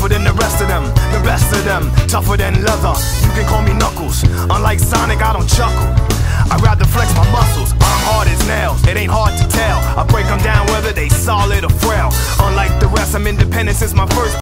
tougher than the rest of them, the best of them, tougher than leather. You can call me Knuckles. Unlike Sonic, I don't chuckle. I'd rather flex my muscles. I'm hard as nails. It ain't hard to tell. I break them down whether they solid or frail. Unlike the rest, I'm independent since my first.